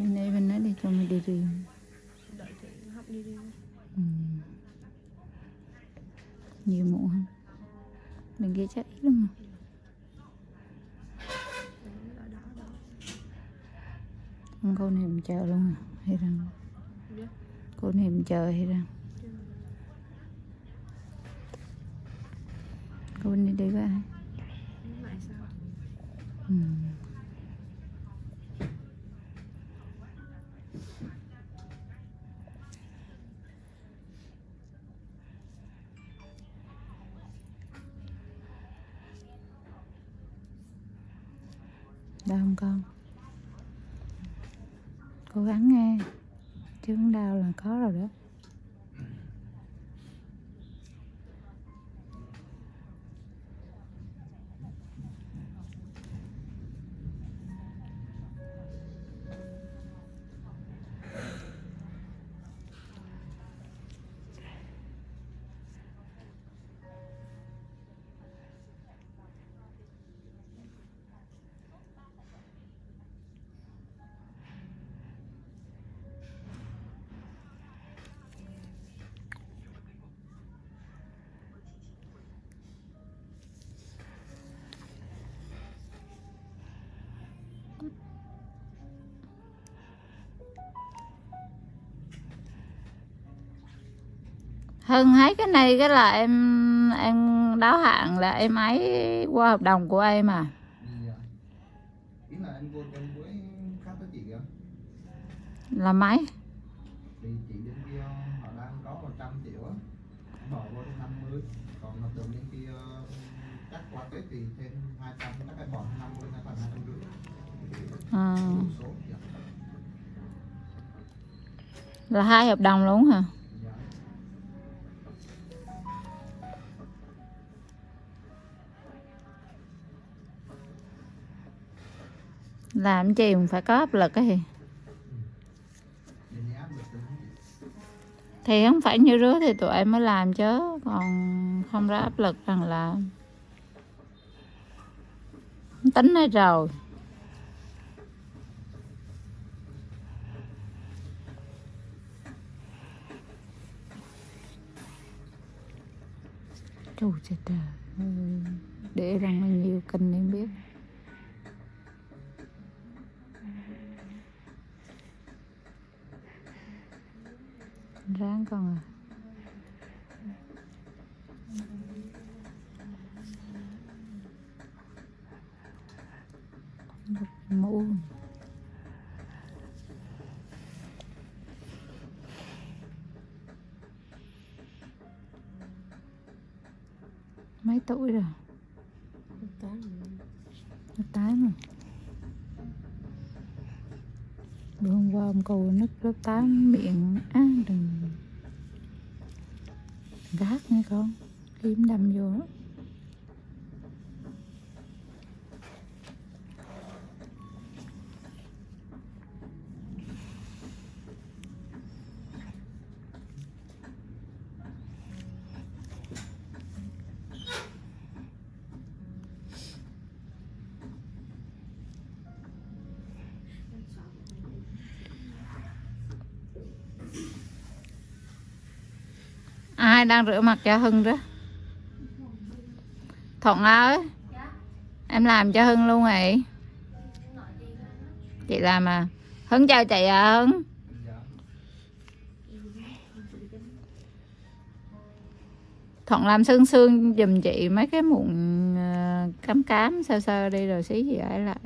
bên đây bên đó đi, cho mình đi riêng đợi chị học đi đi ừ. nhiều mũ không bên kia chắc ít lắm mà ở cô này mình chờ luôn à hay rằng cô này mình chờ hay rằng cô đi đi với ai ừ. Đau không con? Cố gắng nghe. Chứ không đau là có rồi đó. Hưng thấy cái này cái là em em đáo hạn là em ấy qua hợp đồng của em à. Là em vô trong với khách với chị kìa làm chi cũng phải có áp lực cái gì thì không phải như rứa thì tụi em mới làm chứ, còn không ra áp lực rằng là tính hết rồi. Trời trời Để ra bao nhiêu cân em biết. Ráng con à. Mũ. Mấy tuổi rồi? Nó tái mà Bữa cô nước lớp 8 miệng á đừng gác nghe con. Kiếm đâm vô. Á. ai đang rửa mặt cho hưng đó? Thuận ơi em làm cho hưng luôn vậy. Chị làm à? Hưng chào chị à hưng? Dạ. thuận làm xương xương giùm chị mấy cái mụn ờ, cám cám sơ sơ đi rồi xí gì ấy lại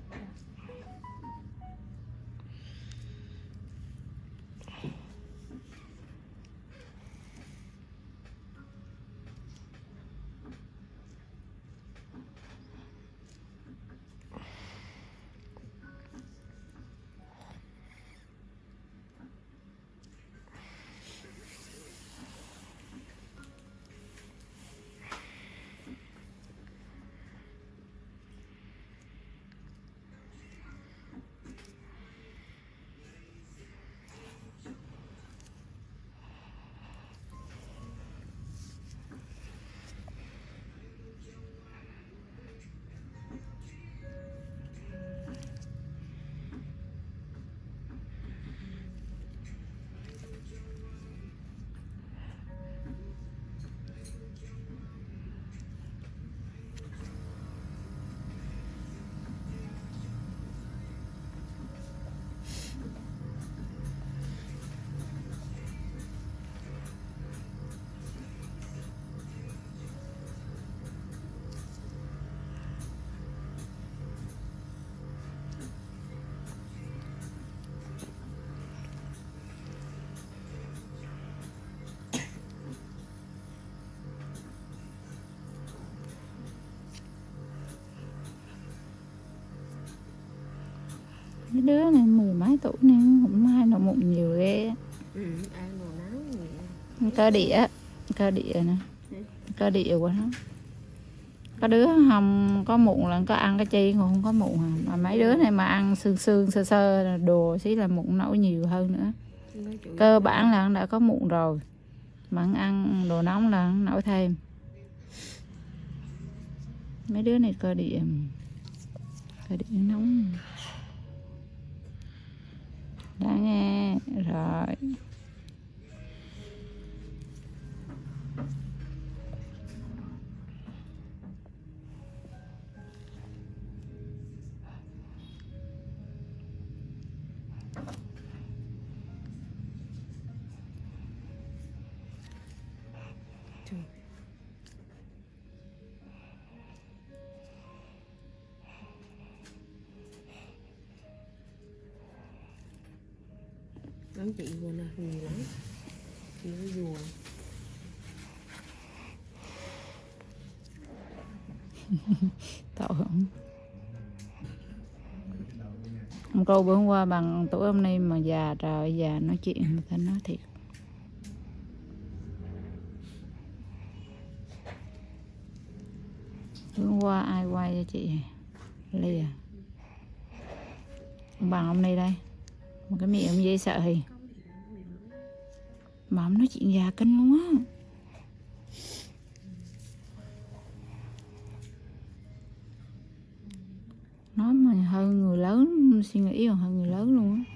Mấy đứa này mười mấy tuổi nè Không ai nó mụn nhiều ghê. Ừ ăn đồ nắng cơ địa cơ địa nè cơ địa của nó. Có đứa không có mụn là có ăn cái chi còn không có mụn à. mà mấy đứa này mà ăn xương xương sơ sơ là đồ xí là mụn nổi nhiều hơn nữa. Cơ bản là đã có mụn rồi mà ăn đồ nóng là nổi thêm. Mấy đứa này cơ địa cơ địa nóng Trời. Lắm chị vừa nè, nhiều lắm. Chị nó vừa. Tội không Ông cô bữa hôm qua bằng tuổi hôm nay mà già rồi già nói chuyện người ta nói thiệt bữa hôm qua ai quay cho chị lìa à? ông bằng ông này đây. Một cái miệng ông dễ sợ thì mà ông nói chuyện già kinh luôn á. Nói mà hơn người lớn, suy nghĩ còn hơn người lớn luôn á.